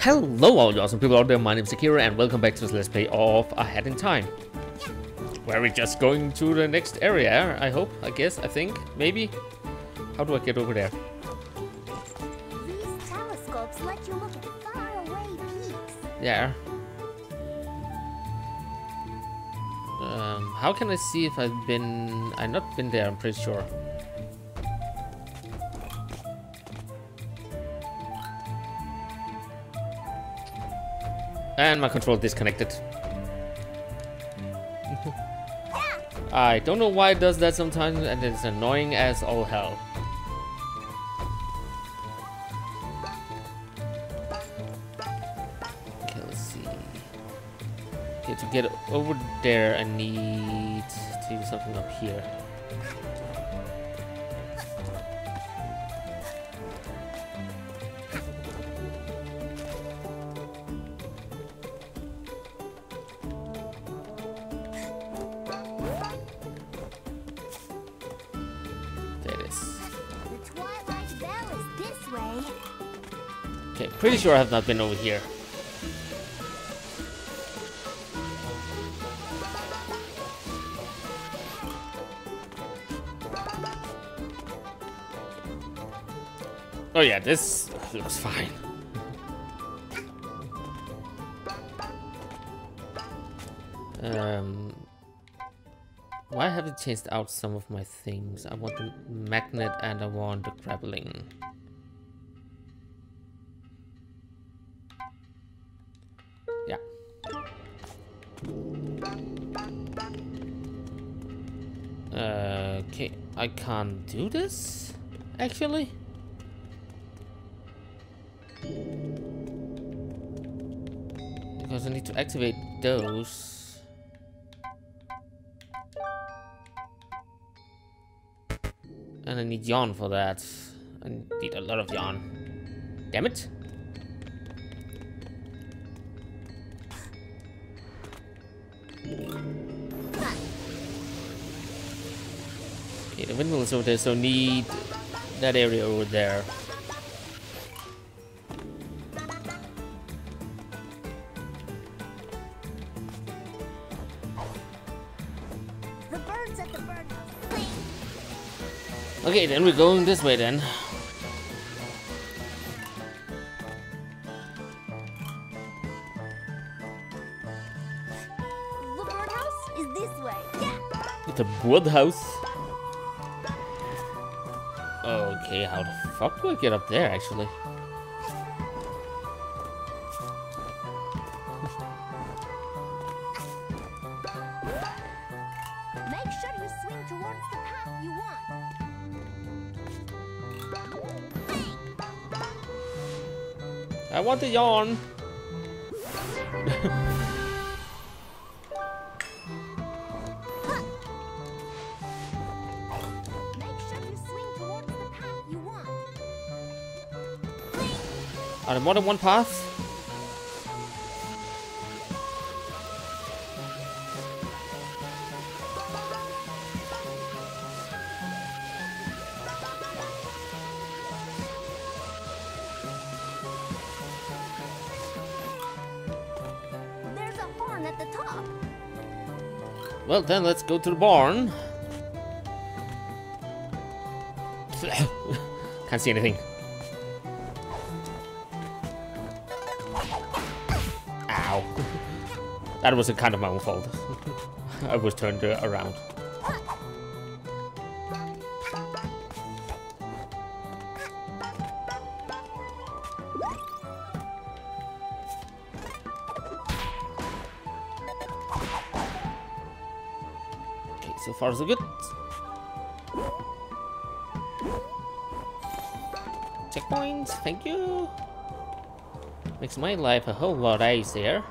Hello all you awesome people out there, my name is Takeru and welcome back to this Let's Play of A Hat in Time. Where we're just going to the next area, I hope, I guess, I think, maybe. How do I get over there? These telescopes let you look at faraway peaks. There. Um, how can I see if I've been... I've not been there, I'm pretty sure. And my control disconnected. I don't know why it does that sometimes, and it's annoying as all hell. Okay, let's see. Okay, to get over there, I need to do something up here. Okay, pretty sure I have not been over here. Oh yeah, this looks fine. Um, why have it changed out some of my things? I want the magnet and I want the grappling. I can't do this, actually. Because I need to activate those. And I need yarn for that. I need a lot of yarn. Damn it. The windmill is over there, so need that area over there. The birds at the birdhouse sing. Okay, then we're going this way then. The birdhouse is this way. Yeah. The woodhouse. Okay, how the fuck do I get up there actually? Make sure you swing towards the path you want. I want the yarn. Are more than one path? There's a horn at the top. Well, then let's go to the barn. Can't see anything. That was a kind of my own fault. I was turned uh, around. Okay, so far so good. Checkpoints, thank you. Makes my life a whole lot easier.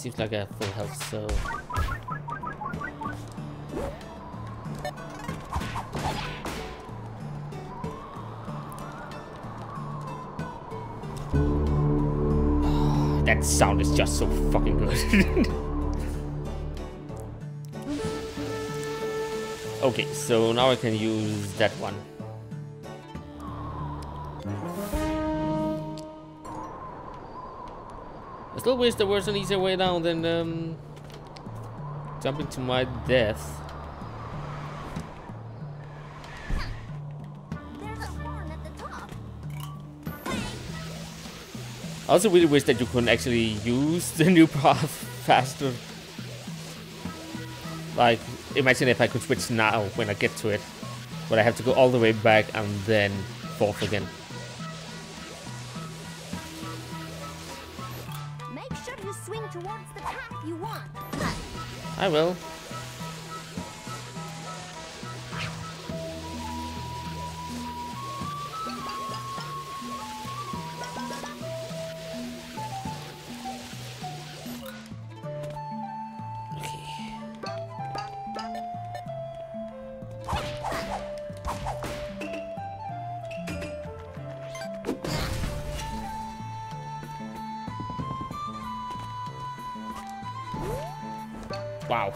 Seems like a full health, so... That sound is just so fucking good. Okay, so now I can use that one. Still wish there was an easier way down than um, jumping to my death. I also really wish that you couldn't actually use the new path faster. Like, imagine if I could switch now when I get to it. But I have to go all the way back and then forth again. I will.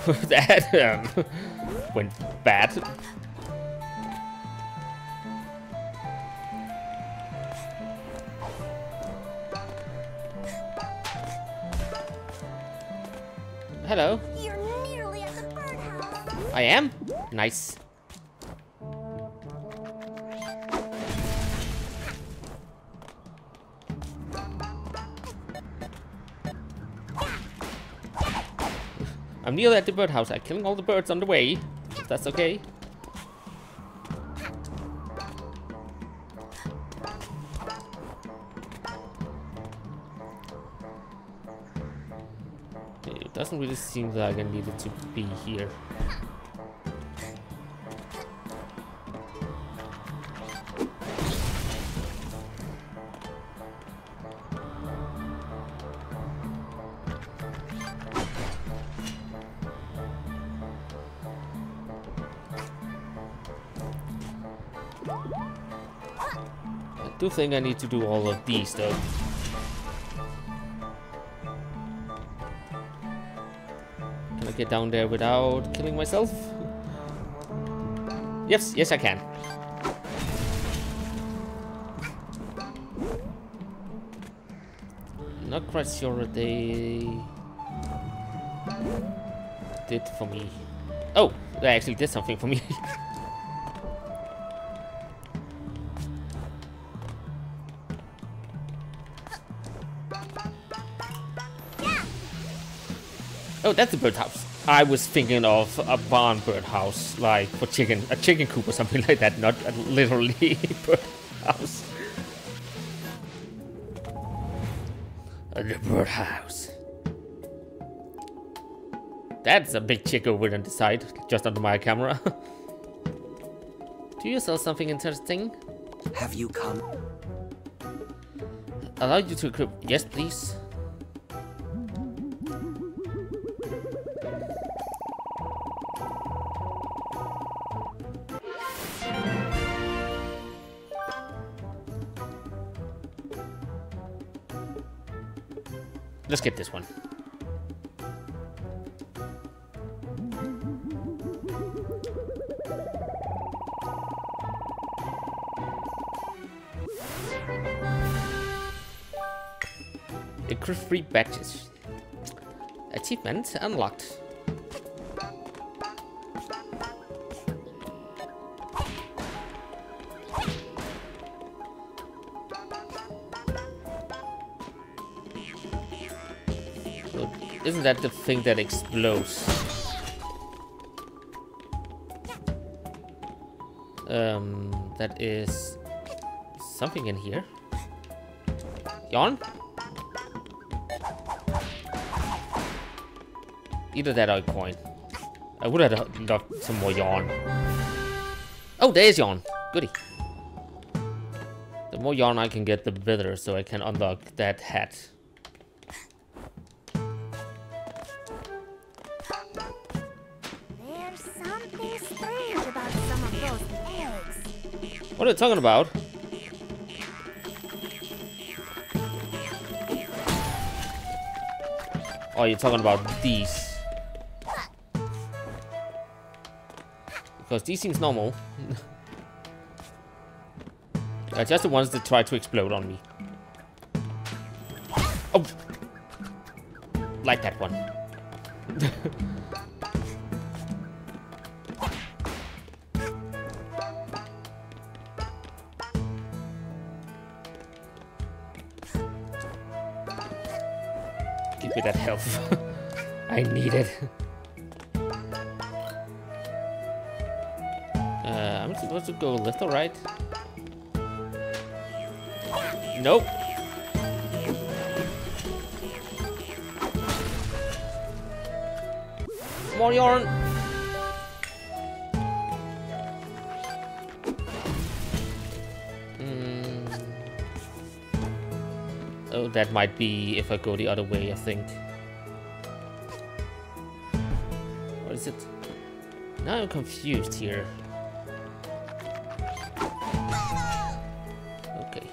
that um, went bad. Hello, You're nearly at the birdhouse. I am. Nice. I'm nearly at the birdhouse. I'm killing all the birds on the way. If that's okay. It doesn't really seem like I needed to be here. Think I need to do all of these though. Can I get down there without killing myself? Yes, yes I can. Not quite sure what they did for me. Oh, they actually did something for me. Oh, that's a birdhouse. I was thinking of a barn birdhouse, like for chicken, a chicken coop or something like that, not a literally birdhouse. The birdhouse. That's a big chick over on the side, just under my camera. Do you sell something interesting? Have you come? Allow you to equip. Yes, please. Let's get this one. Equip free batches. Achievement unlocked. Isn't that the thing that explodes? Um, that is something in here. Yawn? Either that or a coin. I would have loved some more yarn. Oh, there's yarn. Goody. The more yarn I can get, the better, so I can unlock that hat. What are you talking about? Oh, you're talking about these. Because these seems normal. uh, just the ones that try to explode on me. Oh! Like that one. Health. I need it. Uh, I'm supposed to go left or right? Nope. More yarn. Mm. Oh, that might be if I go the other way, I think. I'm confused here. Okay.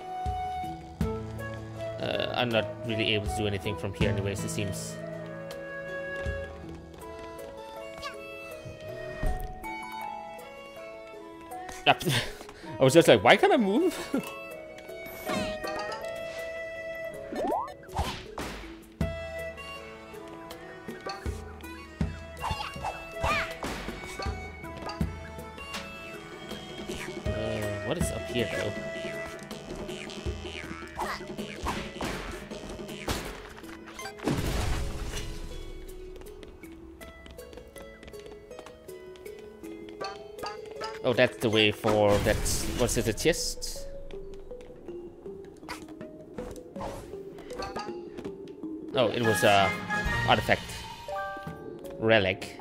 Uh, I'm not really able to do anything from here anyways, it seems. I was just like, why can't I move? Oh, that's the way for that. What's it? A chest? Oh, it was a artifact relic.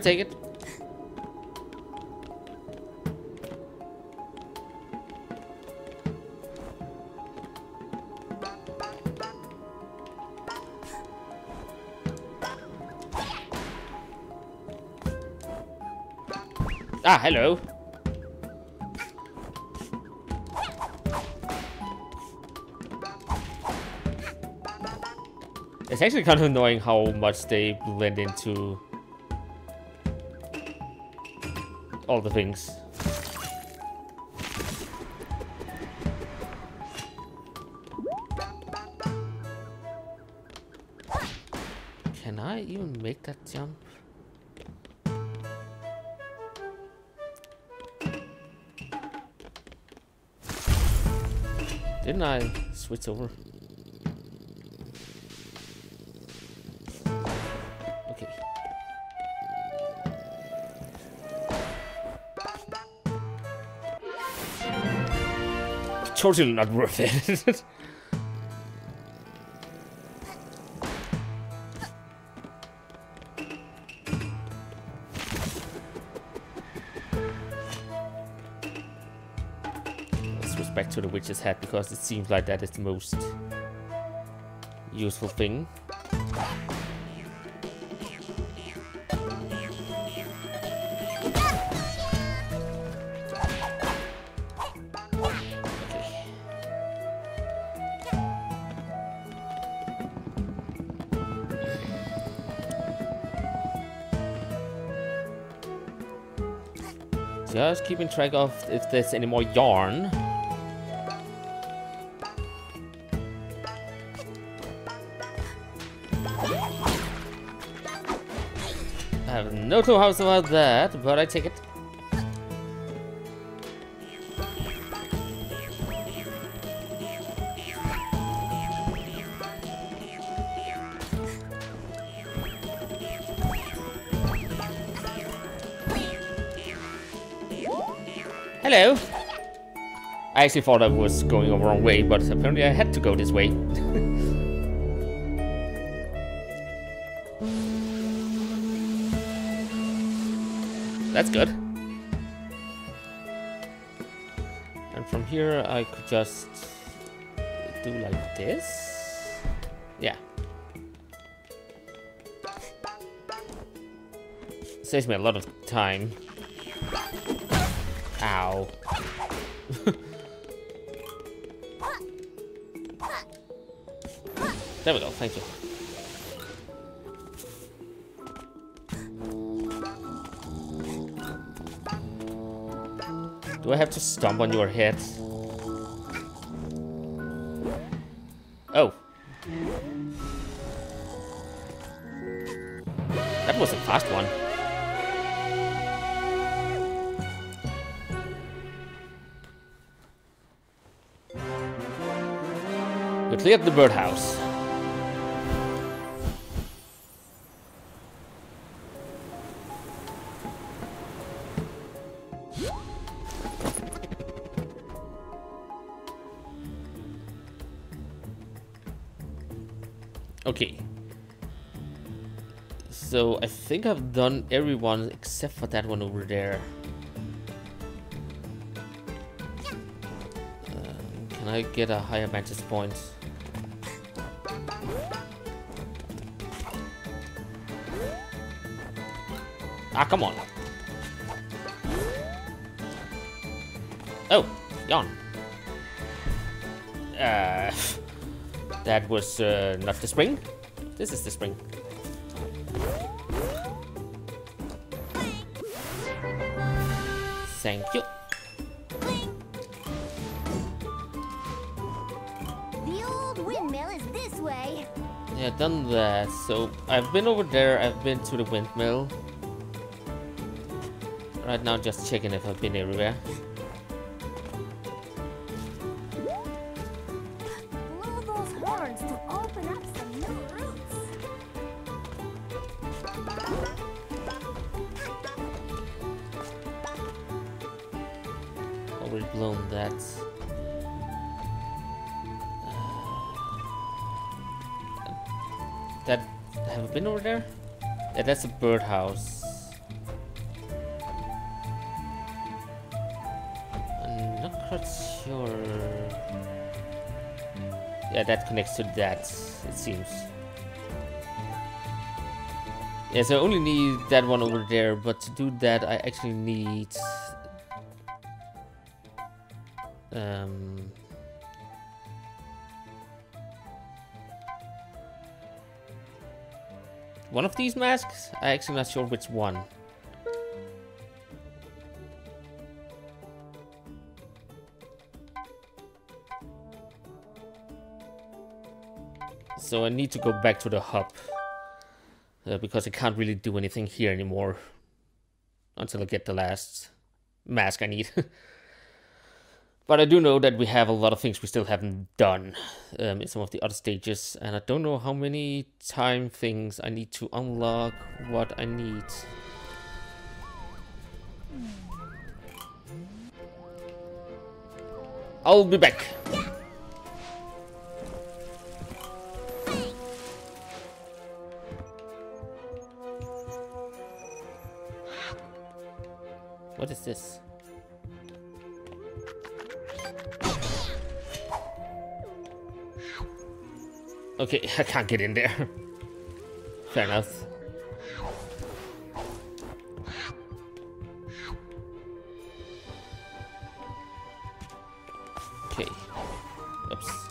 I take it. Ah, hello. It's actually kind of annoying how much they blend into all the things. Can I even make that jump? Didn't I switch over? Totally not worth it. Let's back to the witch's hat because it seems like that is the most useful thing. Keeping track of if there's any more yarn. I have no clue how about that, but I take it. Hello. I actually thought I was going the wrong way, but apparently I had to go this way. That's good. And from here I could just do like this. Yeah. Saves me a lot of time. Ow. There we go, thank you. Do I have to stomp on your head? Oh. That was a fast one. We cleared the birdhouse. Okay. So I think I've done everyone except for that one over there. Um, can I get a higher vantage point? Ah, come on. Oh, yawn. Uh, that was uh, not the spring. This is the spring. Thank you. The old windmill is this way. Yeah, done that. So I've been over there. I've been to the windmill. Right now, just checking if I've been everywhere. Blow those horns to open up some new routes. Already blown that. Uh, that have I been over there? Yeah, that's a birdhouse. Not sure. Yeah, that connects to that, it seems. Yeah, so I only need that one over there, but to do that I actually need um, one of these masks? I'm actually not sure which one. So I need to go back to the hub. Uh, because I can't really do anything here anymore. Until I get the last mask I need. But I do know that we have a lot of things we still haven't done um, in some of the other stages, and I don't know how many time things I need to unlock what I need. I'll be back. Okay, I can't get in there. Fair enough. Okay. Oops.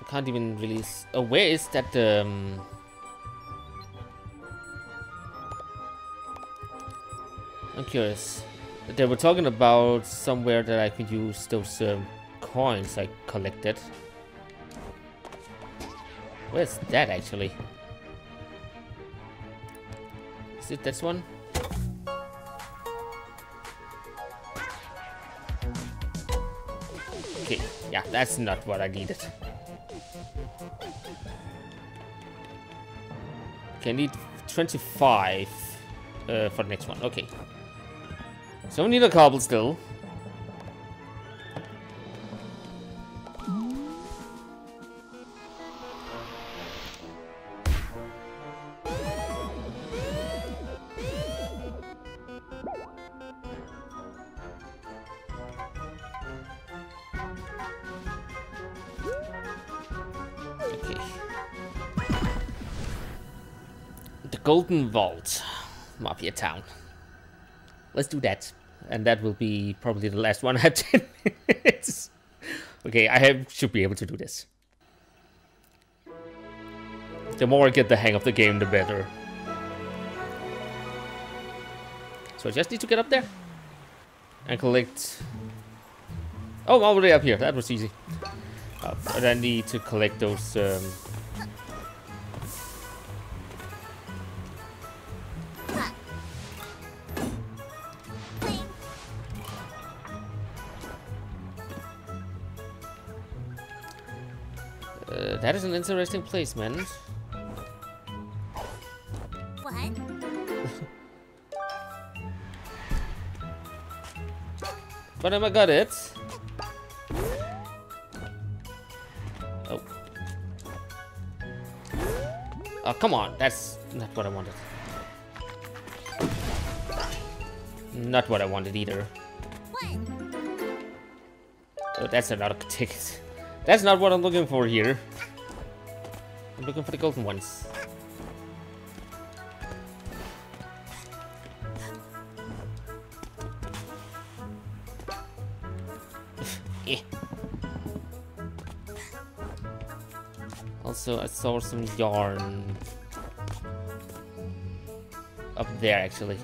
I can't even release. Oh, where is that? Um. I'm curious. They were talking about somewhere that I could use those um, coins I collected. Where's that actually? Is it this one? Okay, yeah, that's not what I needed. Okay, I need 25 uh, for the next one. Okay. So we need a cobble still. Vault, Mafia Town. Let's do that. And that will be probably the last one at 10 minutes. Okay, I have, should be able to do this. The more I get the hang of the game, the better. So I just need to get up there. And collect... Oh, I'm already up here. That was easy. Uh, but I need to collect those... Um... Uh, that is an interesting place, man. What? But I got it. Oh. Oh, come on. That's not what I wanted. Not what I wanted either. What? Oh, that's another ticket. That's not what I'm looking for here. I'm looking for the golden ones. Eh. Also, I saw some yarn up there actually.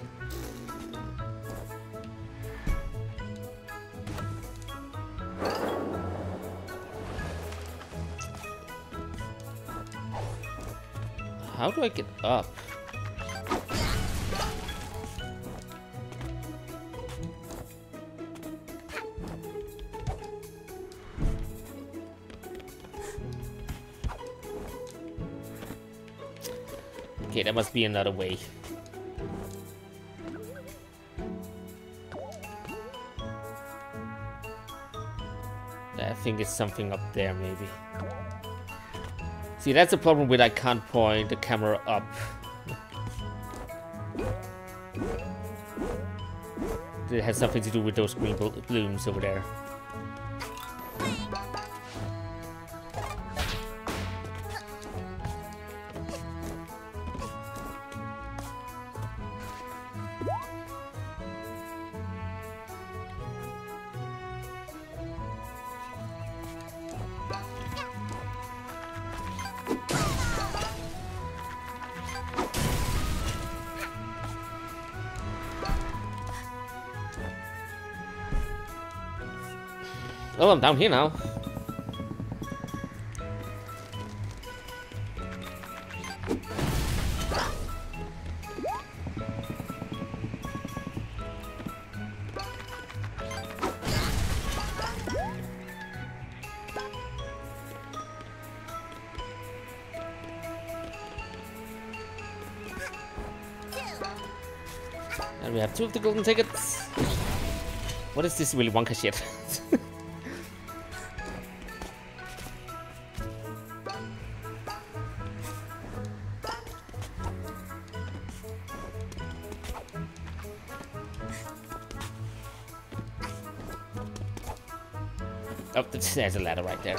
Do I get up? Okay, there must be another way. I think it's something up there, maybe. See, that's the problem with I can't point the camera up. It has something to do with those green bl blooms over there. Down here now. And we have two of the golden tickets. What is this Willy Wonka shit? There's a ladder right there.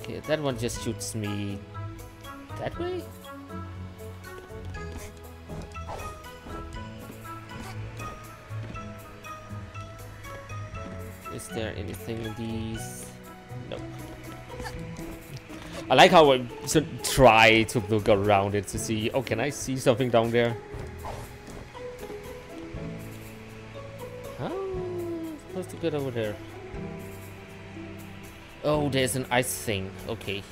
Okay, that one just shoots me that way? Is there anything in these? Nope. I like how I try to look around it to see, oh, can I see something down there? Supposed to get over there? Oh, there's an ice thing. Okay.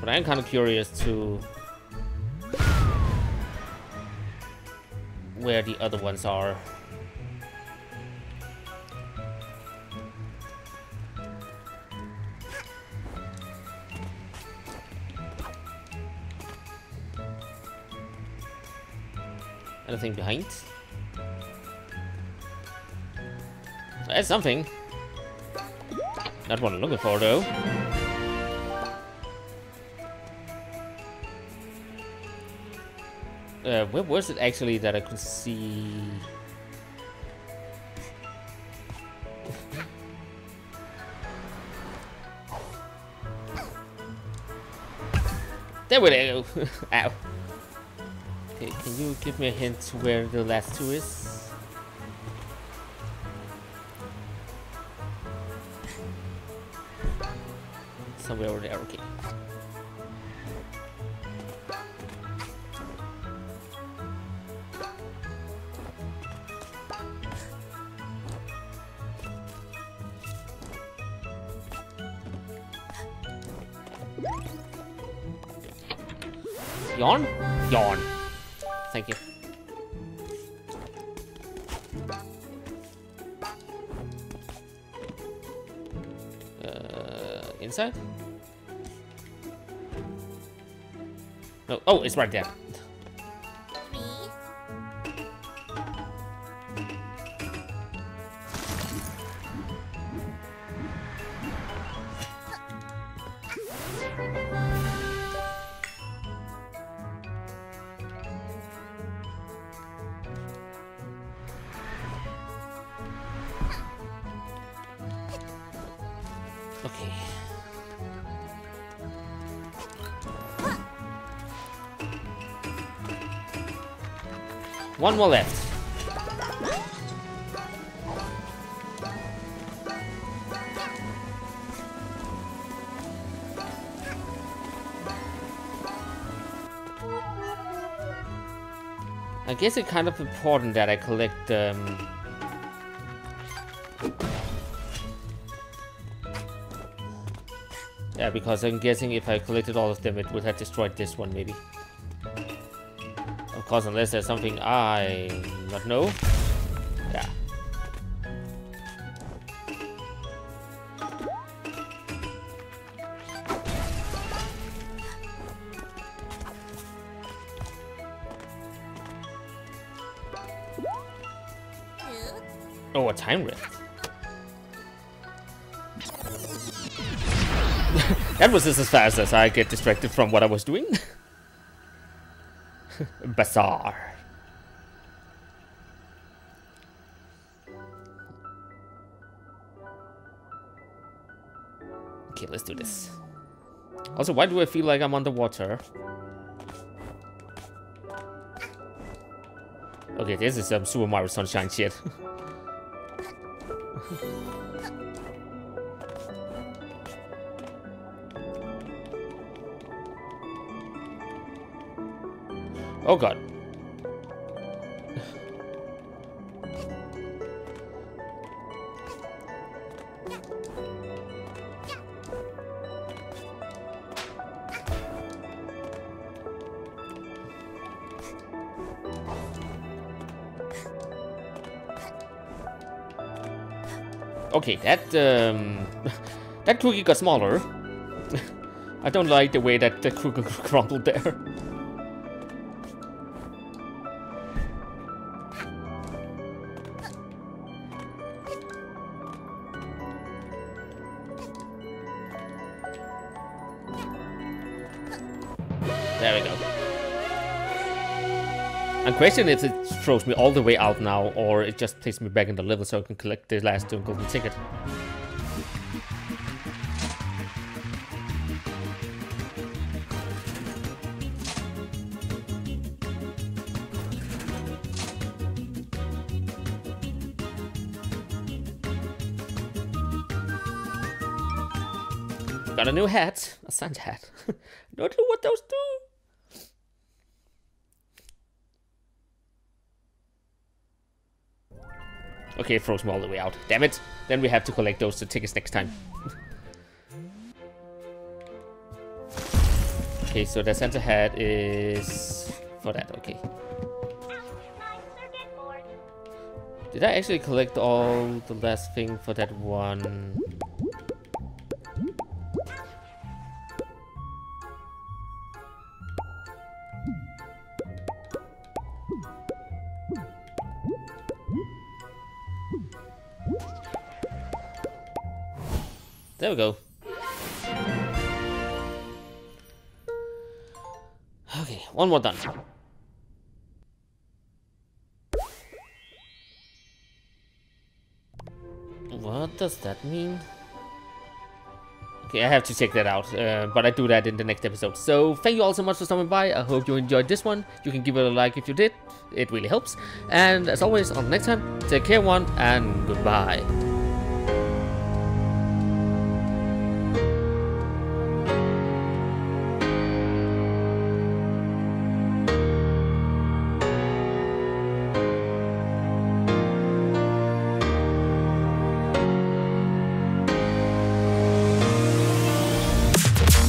But I'm kind of curious to where the other ones are. Anything behind? That's something. Not what I'm looking for though. Uh, where was it actually that I could see? there we go. Ow. Can you give me a hint where the last two is? Somewhere over there, okay. No. Oh, it's right there. One more left. I guess it's kind of important that I collect um, Yeah, because I'm guessing if I collected all of them, it would have destroyed this one, maybe. Course, unless there's something I not know. Yeah. Oh, a time rift. that was just as fast as I get distracted from what I was doing. Bazaar. Okay, let's do this. Also, why do I feel like I'm underwater? Okay, this is some Super Mario Sunshine shit. oh god. Okay, that um, that cookie got smaller. I don't like the way that the cookie crumbled there. There I'm if it throws me all the way out now, or it just takes me back in the level so I can collect the last two golden ticket. Got a new hat, a Santa hat. Don't sure what those do. Okay, it throws me all the way out. Damn it. Then we have to collect those tickets next time. okay, so the Santa hat is for that. Okay. Did I actually collect all the last thing for that one? There we go. Okay, one more done. What does that mean? Okay, I have to check that out, uh, but I do that in the next episode. So thank you all so much for stopping by. I hope you enjoyed this one. You can give it a like if you did. It really helps. And as always, until next time, take care one and goodbye.